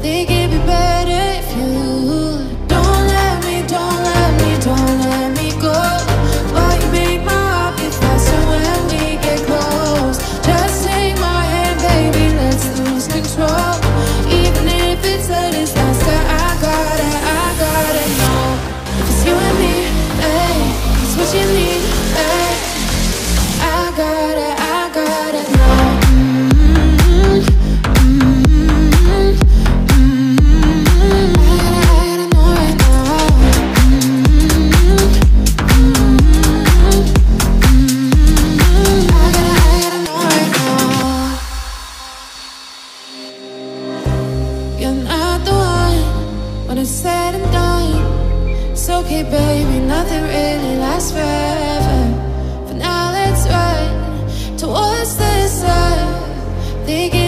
They You're not the one when it's said and done. It's okay, baby, nothing really lasts forever. For now, let's run towards the sun. Thinking